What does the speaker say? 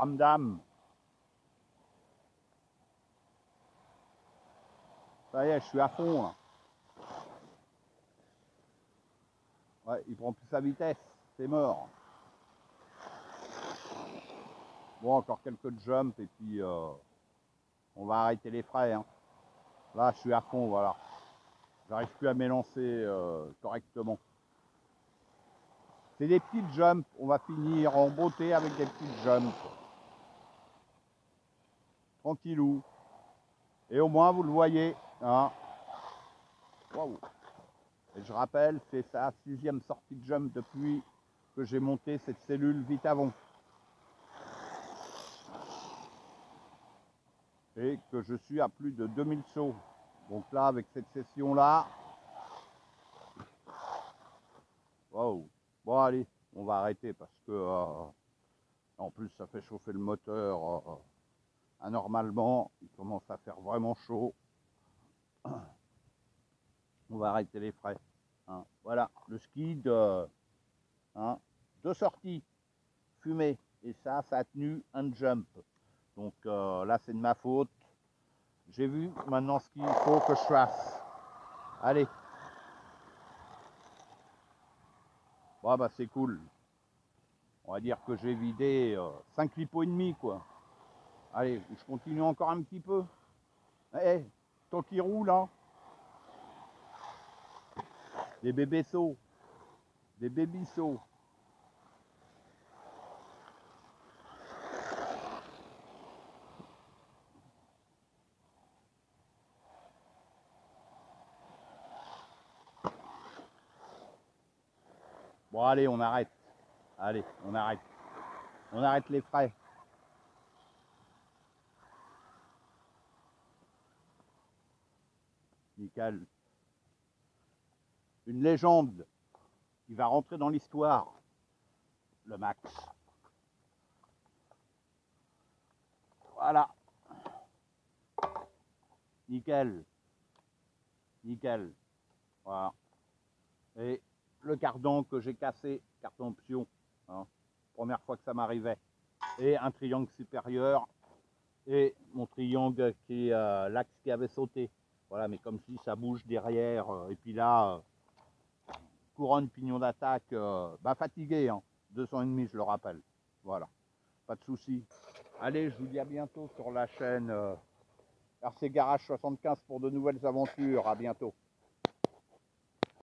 Ramdam. Ça y est, je suis à fond. Ouais, il prend plus sa vitesse, c'est mort. Bon, encore quelques jumps et puis euh, on va arrêter les frais. Hein. Là, je suis à fond, voilà. J'arrive plus à m'élancer euh, correctement. C'est des petites jumps. On va finir en beauté avec des petites jumps. Tranquillou. Et au moins, vous le voyez. Hein. Et je rappelle, c'est sa sixième sortie de jump depuis que j'ai monté cette cellule vite avant. Et que je suis à plus de 2000 sauts. Donc là, avec cette session-là, wow. Bon, allez, on va arrêter parce que, euh, en plus, ça fait chauffer le moteur euh, anormalement. Il commence à faire vraiment chaud. On va arrêter les frais. Hein. Voilà, le ski de hein, deux sorties fumées. Et ça, ça a tenu un jump. Donc euh, là, c'est de ma faute. J'ai vu maintenant ce qu'il faut que je fasse. Allez. Bon, bah c'est cool. On va dire que j'ai vidé 5 lipots et demi, quoi. Allez, je continue encore un petit peu. Eh, tant qu'il roule, hein. Des bébés sauts. Des bébés sauts. Bon, allez, on arrête. Allez, on arrête. On arrête les frais. Nickel. Une légende qui va rentrer dans l'histoire. Le max. Voilà. Nickel. Nickel. Voilà. Et le cardan que j'ai cassé, carton option, hein, première fois que ça m'arrivait, et un triangle supérieur, et mon triangle qui est euh, l'axe qui avait sauté. Voilà, mais comme si ça bouge derrière, euh, et puis là, euh, couronne, pignon d'attaque, bah fatigué, hein, 200,5 je le rappelle. Voilà, pas de souci. Allez, je vous dis à bientôt sur la chaîne RC Garage 75 pour de nouvelles aventures. À bientôt.